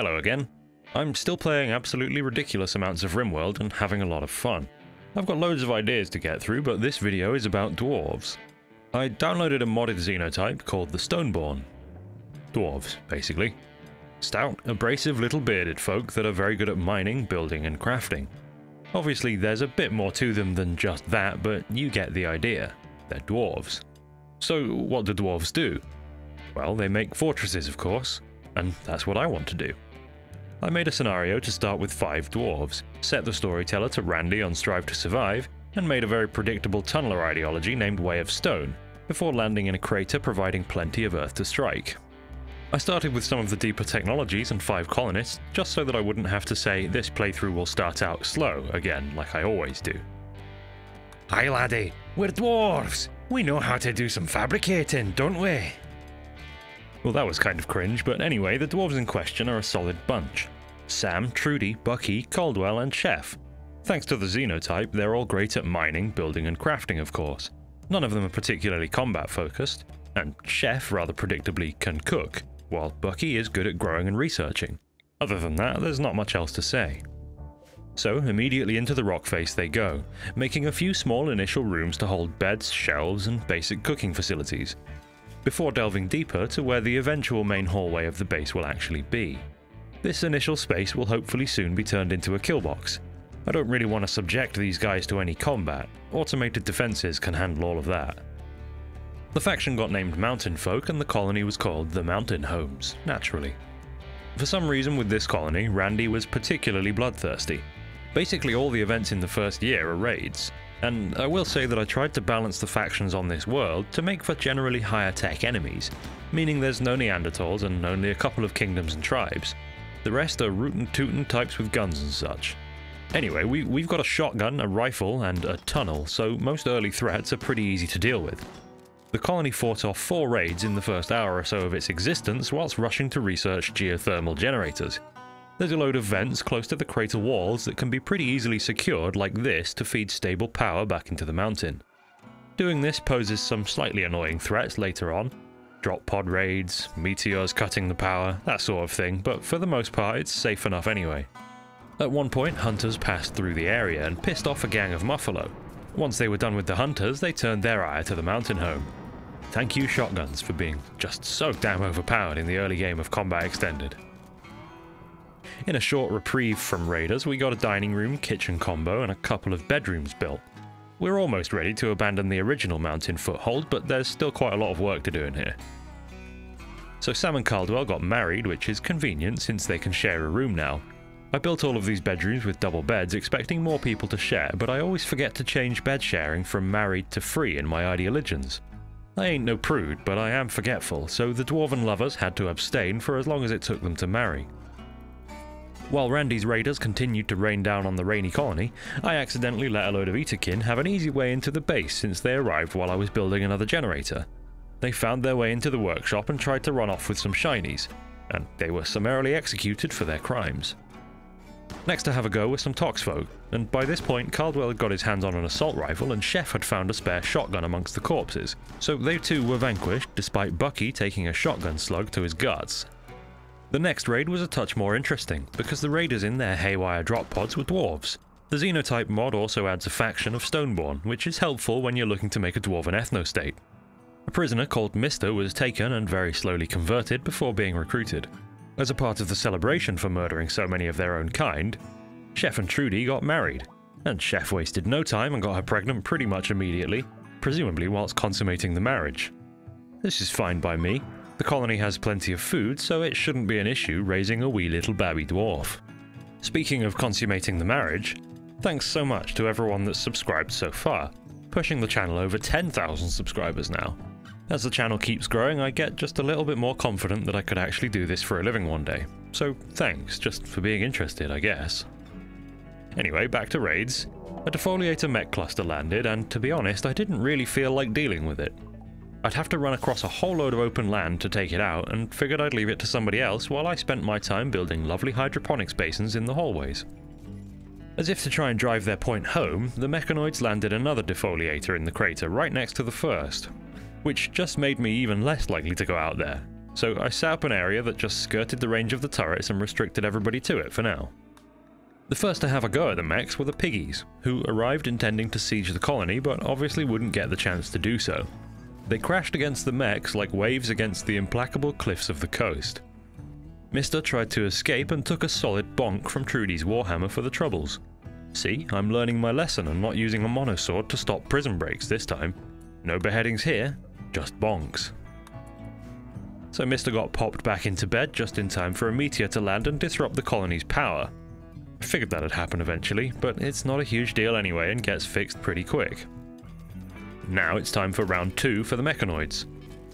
Hello again. I'm still playing absolutely ridiculous amounts of RimWorld and having a lot of fun. I've got loads of ideas to get through, but this video is about dwarves. I downloaded a modded xenotype called the Stoneborn. Dwarves, basically. Stout, abrasive little bearded folk that are very good at mining, building, and crafting. Obviously, there's a bit more to them than just that, but you get the idea. They're dwarves. So, what do dwarves do? Well, they make fortresses, of course, and that's what I want to do. I made a scenario to start with five dwarves, set the storyteller to Randy on Strive to Survive, and made a very predictable tunneler ideology named Way of Stone, before landing in a crater providing plenty of Earth to strike. I started with some of the deeper technologies and five colonists, just so that I wouldn't have to say this playthrough will start out slow again, like I always do. Hi laddie, we're dwarves. We know how to do some fabricating, don't we? Well, that was kind of cringe, but anyway, the dwarves in question are a solid bunch. Sam, Trudy, Bucky, Caldwell, and Chef. Thanks to the xenotype, they're all great at mining, building, and crafting, of course. None of them are particularly combat focused, and Chef rather predictably can cook, while Bucky is good at growing and researching. Other than that, there's not much else to say. So, immediately into the rock face they go, making a few small initial rooms to hold beds, shelves, and basic cooking facilities, before delving deeper to where the eventual main hallway of the base will actually be. This initial space will hopefully soon be turned into a kill box. I don't really want to subject these guys to any combat, automated defenses can handle all of that. The faction got named Mountain Folk and the colony was called the Mountain Homes, naturally. For some reason with this colony, Randy was particularly bloodthirsty. Basically all the events in the first year are raids, and I will say that I tried to balance the factions on this world to make for generally higher tech enemies, meaning there's no Neanderthals and only a couple of kingdoms and tribes. The rest are rootin' tootin' types with guns and such. Anyway, we, we've got a shotgun, a rifle, and a tunnel, so most early threats are pretty easy to deal with. The colony fought off four raids in the first hour or so of its existence whilst rushing to research geothermal generators, there's a load of vents close to the crater walls that can be pretty easily secured like this to feed stable power back into the mountain. Doing this poses some slightly annoying threats later on. Drop pod raids, meteors cutting the power, that sort of thing, but for the most part it's safe enough anyway. At one point, hunters passed through the area and pissed off a gang of Muffalo. Once they were done with the hunters, they turned their ire to the mountain home. Thank you shotguns for being just so damn overpowered in the early game of Combat Extended. In a short reprieve from raiders, we got a dining room, kitchen combo, and a couple of bedrooms built. We're almost ready to abandon the original mountain foothold, but there's still quite a lot of work to do in here. So Sam and Caldwell got married, which is convenient since they can share a room now. I built all of these bedrooms with double beds, expecting more people to share, but I always forget to change bed sharing from married to free in my ideologians. I ain't no prude, but I am forgetful, so the dwarven lovers had to abstain for as long as it took them to marry. While Randy's raiders continued to rain down on the rainy colony, I accidentally let a load of Yttakin have an easy way into the base since they arrived while I was building another generator. They found their way into the workshop and tried to run off with some shinies, and they were summarily executed for their crimes. Next to have a go were some Toxfolk, and by this point Caldwell had got his hands on an assault rifle and Chef had found a spare shotgun amongst the corpses, so they too were vanquished despite Bucky taking a shotgun slug to his guts the next raid was a touch more interesting, because the raiders in their haywire drop pods were dwarves. The Xenotype mod also adds a faction of Stoneborn, which is helpful when you're looking to make a dwarven ethnostate. A prisoner called Mister was taken and very slowly converted before being recruited. As a part of the celebration for murdering so many of their own kind, Chef and Trudy got married, and Chef wasted no time and got her pregnant pretty much immediately, presumably whilst consummating the marriage. This is fine by me, the colony has plenty of food, so it shouldn't be an issue raising a wee little babby dwarf. Speaking of consummating the marriage, thanks so much to everyone that's subscribed so far, pushing the channel over 10,000 subscribers now. As the channel keeps growing, I get just a little bit more confident that I could actually do this for a living one day. So thanks, just for being interested, I guess. Anyway, back to raids. A defoliator mech cluster landed, and to be honest, I didn't really feel like dealing with it. I'd have to run across a whole load of open land to take it out, and figured I'd leave it to somebody else while I spent my time building lovely hydroponics basins in the hallways. As if to try and drive their point home, the mechanoids landed another defoliator in the crater right next to the first, which just made me even less likely to go out there. so I set up an area that just skirted the range of the turrets and restricted everybody to it for now. The first to have a go at the mechs were the piggies, who arrived intending to siege the colony but obviously wouldn't get the chance to do so. They crashed against the mechs like waves against the implacable cliffs of the coast. Mister tried to escape and took a solid bonk from Trudy's Warhammer for the troubles. See, I'm learning my lesson and not using a monosword to stop prison breaks this time. No beheadings here, just bonks. So Mister got popped back into bed just in time for a meteor to land and disrupt the colony's power. I figured that'd happen eventually, but it's not a huge deal anyway and gets fixed pretty quick. Now it's time for round 2 for the mechanoids.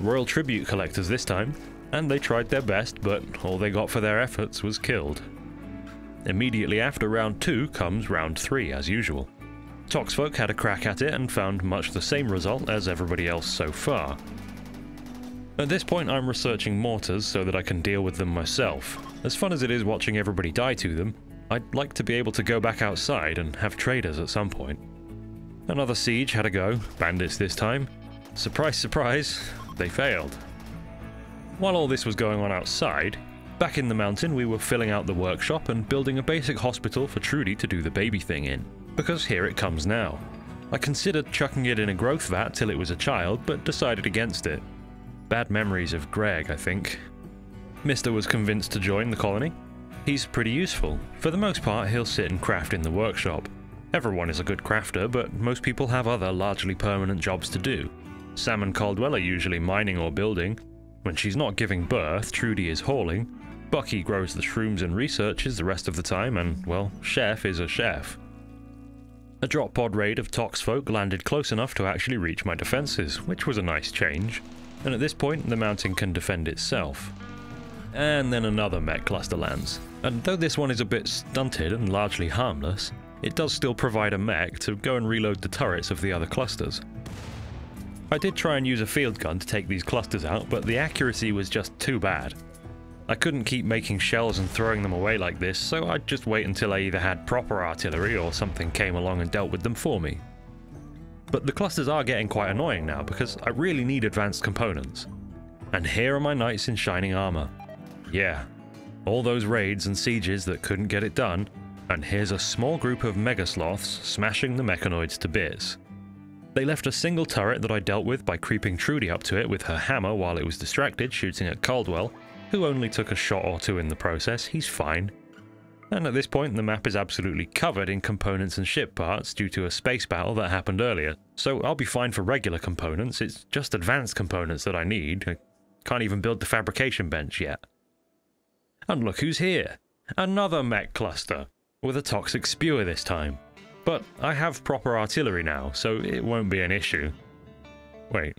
Royal Tribute collectors this time, and they tried their best, but all they got for their efforts was killed. Immediately after round 2 comes round 3 as usual. Toxfolk had a crack at it and found much the same result as everybody else so far. At this point I'm researching mortars so that I can deal with them myself. As fun as it is watching everybody die to them, I'd like to be able to go back outside and have traders at some point. Another siege had a go, bandits this time. Surprise, surprise, they failed. While all this was going on outside, back in the mountain we were filling out the workshop and building a basic hospital for Trudy to do the baby thing in, because here it comes now. I considered chucking it in a growth vat till it was a child, but decided against it. Bad memories of Greg, I think. Mister was convinced to join the colony. He's pretty useful. For the most part, he'll sit and craft in the workshop. Everyone is a good crafter, but most people have other largely permanent jobs to do. Sam and Caldwell are usually mining or building, when she's not giving birth, Trudy is hauling. Bucky grows the shrooms and researches the rest of the time, and, well, Chef is a chef. A drop pod raid of Tox folk landed close enough to actually reach my defences, which was a nice change, and at this point the mountain can defend itself. And then another mech cluster lands, and though this one is a bit stunted and largely harmless, it does still provide a mech to go and reload the turrets of the other clusters. I did try and use a field gun to take these clusters out, but the accuracy was just too bad. I couldn't keep making shells and throwing them away like this, so I'd just wait until I either had proper artillery or something came along and dealt with them for me. But the clusters are getting quite annoying now because I really need advanced components. And here are my knights in shining armor. Yeah, all those raids and sieges that couldn't get it done, and here's a small group of megasloths smashing the mechanoids to bits. They left a single turret that I dealt with by creeping Trudy up to it with her hammer while it was distracted shooting at Caldwell, who only took a shot or two in the process, he's fine. And at this point the map is absolutely covered in components and ship parts due to a space battle that happened earlier, so I'll be fine for regular components, it's just advanced components that I need, I can't even build the fabrication bench yet. And look who's here! Another mech cluster, with a toxic spewer this time. But I have proper artillery now, so it won't be an issue. Wait,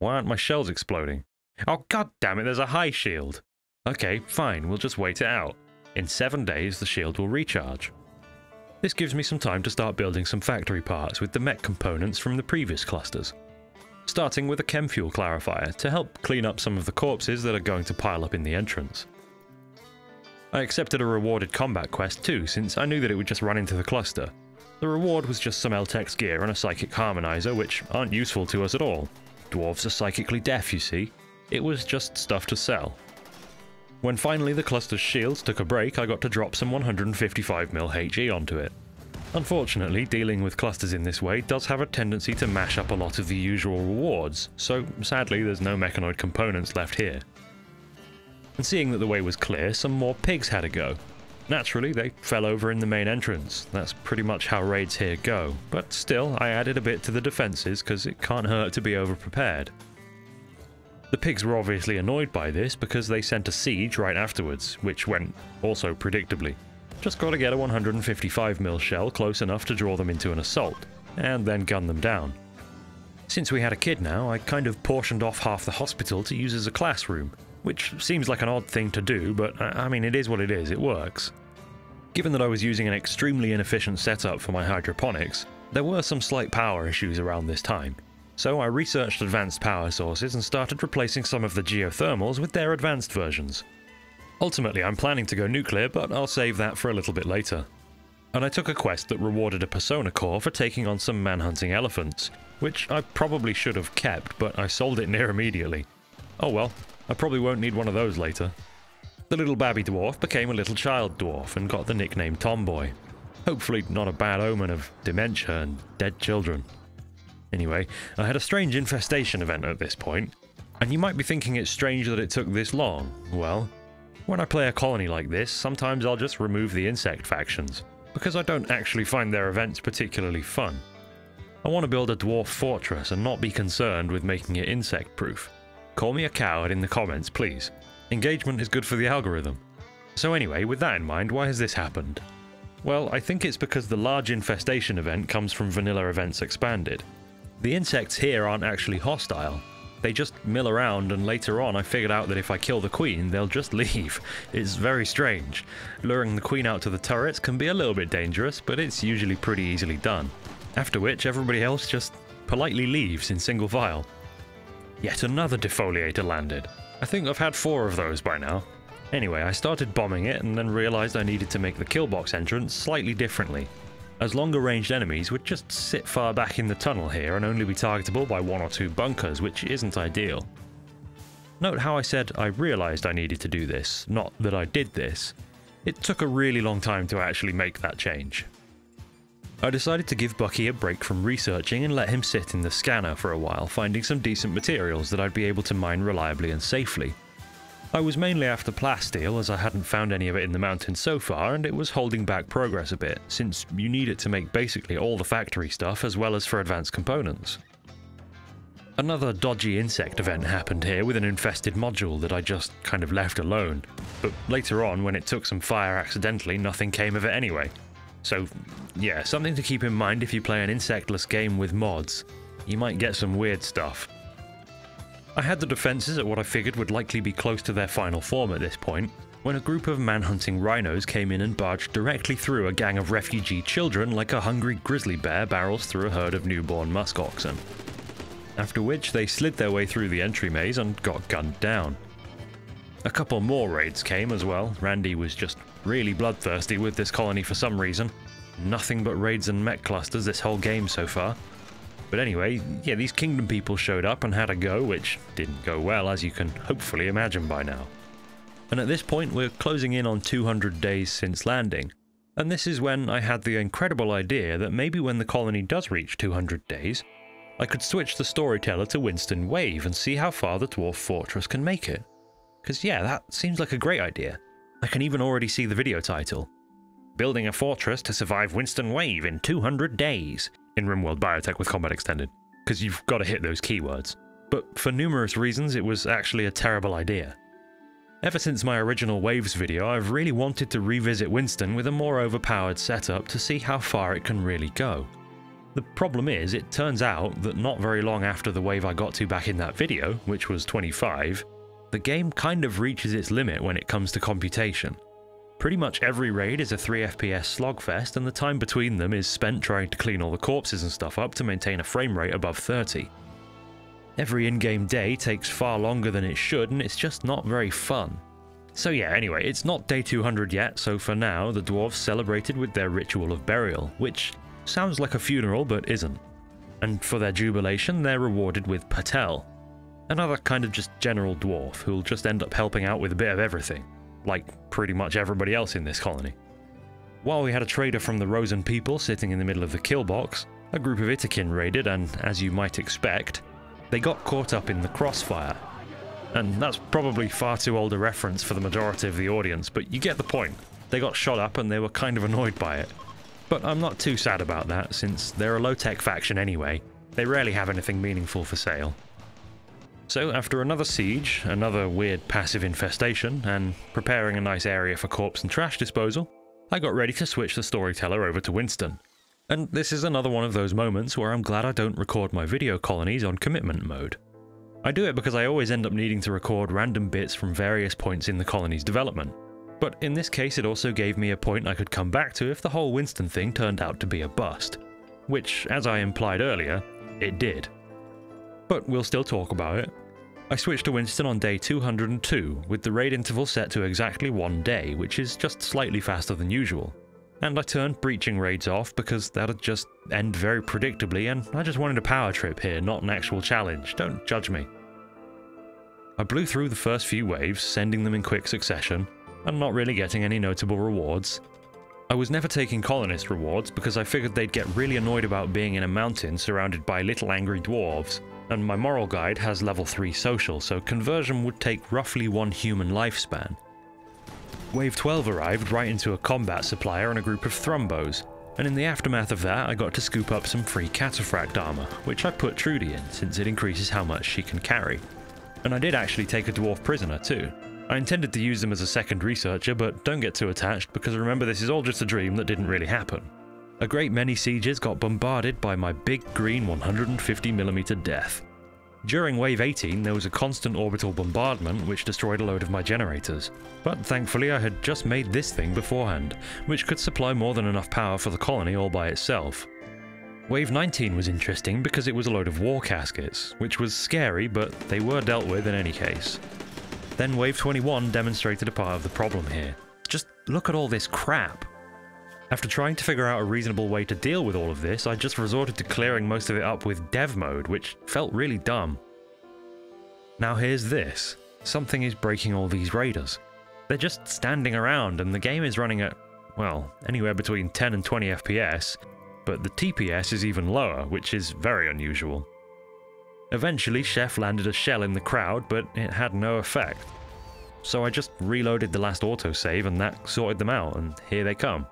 why aren't my shells exploding? Oh god damn it, there's a high shield! Okay, fine, we'll just wait it out. In seven days, the shield will recharge. This gives me some time to start building some factory parts with the mech components from the previous clusters. Starting with a chem fuel clarifier to help clean up some of the corpses that are going to pile up in the entrance. I accepted a rewarded combat quest too, since I knew that it would just run into the cluster, the reward was just some Eltex gear and a psychic harmonizer, which aren't useful to us at all. Dwarves are psychically deaf, you see. It was just stuff to sell. When finally the cluster's shields took a break, I got to drop some 155mm HE onto it. Unfortunately, dealing with clusters in this way does have a tendency to mash up a lot of the usual rewards, so sadly there's no mechanoid components left here. And seeing that the way was clear, some more pigs had a go, Naturally, they fell over in the main entrance. That's pretty much how raids here go, but still, I added a bit to the defences because it can't hurt to be overprepared. The pigs were obviously annoyed by this because they sent a siege right afterwards, which went also predictably. Just gotta get a 155mm shell close enough to draw them into an assault, and then gun them down. Since we had a kid now, I kind of portioned off half the hospital to use as a classroom, which seems like an odd thing to do, but uh, I mean, it is what it is, it works. Given that I was using an extremely inefficient setup for my hydroponics, there were some slight power issues around this time. So I researched advanced power sources and started replacing some of the geothermals with their advanced versions. Ultimately, I'm planning to go nuclear, but I'll save that for a little bit later. And I took a quest that rewarded a persona core for taking on some manhunting elephants, which I probably should have kept, but I sold it near immediately. Oh well, I probably won't need one of those later. The little babby dwarf became a little child dwarf and got the nickname Tomboy. Hopefully not a bad omen of dementia and dead children. Anyway, I had a strange infestation event at this point, and you might be thinking it's strange that it took this long. Well, when I play a colony like this, sometimes I'll just remove the insect factions, because I don't actually find their events particularly fun. I want to build a dwarf fortress and not be concerned with making it insect proof. Call me a coward in the comments, please. Engagement is good for the algorithm. So anyway, with that in mind, why has this happened? Well, I think it's because the large infestation event comes from vanilla events expanded. The insects here aren't actually hostile. They just mill around and later on I figured out that if I kill the queen, they'll just leave. It's very strange. Luring the queen out to the turrets can be a little bit dangerous, but it's usually pretty easily done. After which everybody else just politely leaves in single file. Yet another defoliator landed. I think I've had four of those by now. Anyway, I started bombing it and then realised I needed to make the kill box entrance slightly differently as longer ranged enemies would just sit far back in the tunnel here and only be targetable by one or two bunkers, which isn't ideal. Note how I said I realised I needed to do this, not that I did this. It took a really long time to actually make that change. I decided to give Bucky a break from researching and let him sit in the scanner for a while, finding some decent materials that I'd be able to mine reliably and safely. I was mainly after plasteel as I hadn't found any of it in the mountains so far and it was holding back progress a bit, since you need it to make basically all the factory stuff as well as for advanced components. Another dodgy insect event happened here with an infested module that I just kind of left alone, but later on when it took some fire accidentally nothing came of it anyway. So yeah, something to keep in mind if you play an insectless game with mods. You might get some weird stuff. I had the defences at what I figured would likely be close to their final form at this point, when a group of man-hunting rhinos came in and barged directly through a gang of refugee children like a hungry grizzly bear barrels through a herd of newborn musk oxen. After which they slid their way through the entry maze and got gunned down. A couple more raids came as well, Randy was just really bloodthirsty with this colony for some reason. Nothing but raids and mech clusters this whole game so far. But anyway, yeah, these kingdom people showed up and had a go, which didn't go well, as you can hopefully imagine by now. And at this point, we're closing in on 200 days since landing. And this is when I had the incredible idea that maybe when the colony does reach 200 days, I could switch the storyteller to Winston Wave and see how far the dwarf fortress can make it. Because yeah, that seems like a great idea. I can even already see the video title. Building a fortress to survive Winston Wave in 200 days in RimWorld Biotech with Combat Extended, because you've got to hit those keywords. But for numerous reasons, it was actually a terrible idea. Ever since my original Waves video, I've really wanted to revisit Winston with a more overpowered setup to see how far it can really go. The problem is, it turns out that not very long after the wave I got to back in that video, which was 25, the game kind of reaches its limit when it comes to computation. Pretty much every raid is a 3 FPS slogfest and the time between them is spent trying to clean all the corpses and stuff up to maintain a frame rate above 30. Every in-game day takes far longer than it should and it's just not very fun. So yeah, anyway, it's not day 200 yet, so for now, the dwarves celebrated with their ritual of burial, which sounds like a funeral but isn't. And for their jubilation, they're rewarded with Patel, another kind of just general dwarf who'll just end up helping out with a bit of everything like pretty much everybody else in this colony. While we had a trader from the Rosen people sitting in the middle of the kill box, a group of Yttakin raided, and as you might expect, they got caught up in the crossfire. And that's probably far too old a reference for the majority of the audience, but you get the point. They got shot up and they were kind of annoyed by it. But I'm not too sad about that, since they're a low-tech faction anyway. They rarely have anything meaningful for sale. So after another siege, another weird passive infestation, and preparing a nice area for corpse and trash disposal, I got ready to switch the storyteller over to Winston. And this is another one of those moments where I'm glad I don't record my video colonies on commitment mode. I do it because I always end up needing to record random bits from various points in the colony's development. But in this case it also gave me a point I could come back to if the whole Winston thing turned out to be a bust. Which, as I implied earlier, it did but we'll still talk about it. I switched to Winston on day 202, with the raid interval set to exactly one day, which is just slightly faster than usual. And I turned breaching raids off because that'd just end very predictably, and I just wanted a power trip here, not an actual challenge. Don't judge me. I blew through the first few waves, sending them in quick succession, and not really getting any notable rewards. I was never taking colonist rewards because I figured they'd get really annoyed about being in a mountain surrounded by little angry dwarves, and my moral guide has level 3 social, so conversion would take roughly one human lifespan. Wave 12 arrived right into a combat supplier and a group of thrumbos, and in the aftermath of that I got to scoop up some free cataphract armor, which I put Trudy in since it increases how much she can carry. And I did actually take a dwarf prisoner too. I intended to use them as a second researcher, but don't get too attached because remember this is all just a dream that didn't really happen. A great many sieges got bombarded by my big green 150mm death. During Wave 18, there was a constant orbital bombardment which destroyed a load of my generators, but thankfully I had just made this thing beforehand, which could supply more than enough power for the colony all by itself. Wave 19 was interesting because it was a load of war caskets, which was scary, but they were dealt with in any case. Then Wave 21 demonstrated a part of the problem here. Just look at all this crap. After trying to figure out a reasonable way to deal with all of this, I just resorted to clearing most of it up with dev mode, which felt really dumb. Now here's this. Something is breaking all these raiders. They're just standing around and the game is running at, well, anywhere between 10 and 20 FPS, but the TPS is even lower, which is very unusual. Eventually, Chef landed a shell in the crowd, but it had no effect. So I just reloaded the last autosave and that sorted them out, and here they come.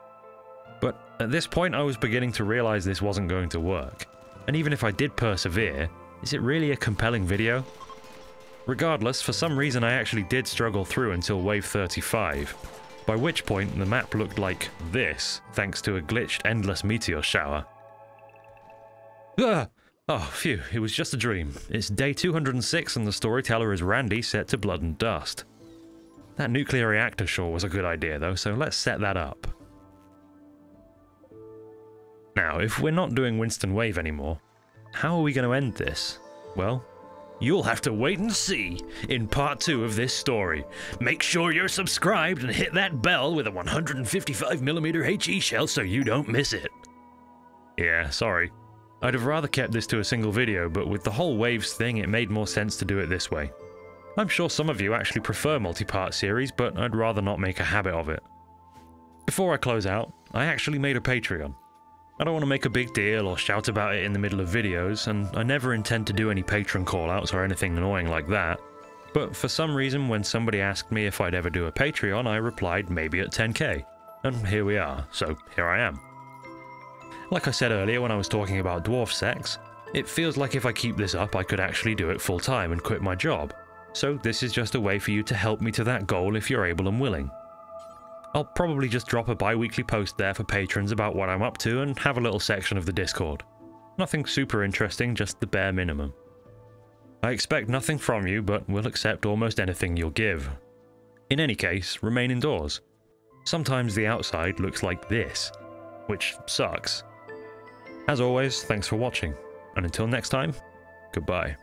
But at this point I was beginning to realize this wasn't going to work. And even if I did persevere, is it really a compelling video? Regardless, for some reason I actually did struggle through until wave 35, by which point the map looked like this, thanks to a glitched endless meteor shower. Ah! Oh, phew, it was just a dream. It's day 206 and the storyteller is Randy set to blood and dust. That nuclear reactor sure was a good idea though, so let's set that up. Now, if we're not doing Winston Wave anymore, how are we going to end this? Well, You'll have to wait and see in part 2 of this story. Make sure you're subscribed and hit that bell with a 155mm HE shell so you don't miss it. Yeah, sorry. I'd have rather kept this to a single video, but with the whole waves thing it made more sense to do it this way. I'm sure some of you actually prefer multi-part series, but I'd rather not make a habit of it. Before I close out, I actually made a Patreon. I don't want to make a big deal or shout about it in the middle of videos, and I never intend to do any patron callouts or anything annoying like that. But for some reason, when somebody asked me if I'd ever do a Patreon, I replied maybe at 10k. And here we are, so here I am. Like I said earlier when I was talking about dwarf sex, it feels like if I keep this up I could actually do it full time and quit my job. So this is just a way for you to help me to that goal if you're able and willing. I'll probably just drop a bi-weekly post there for patrons about what I'm up to and have a little section of the Discord. Nothing super interesting, just the bare minimum. I expect nothing from you, but will accept almost anything you'll give. In any case, remain indoors. Sometimes the outside looks like this, which sucks. As always, thanks for watching, and until next time, goodbye.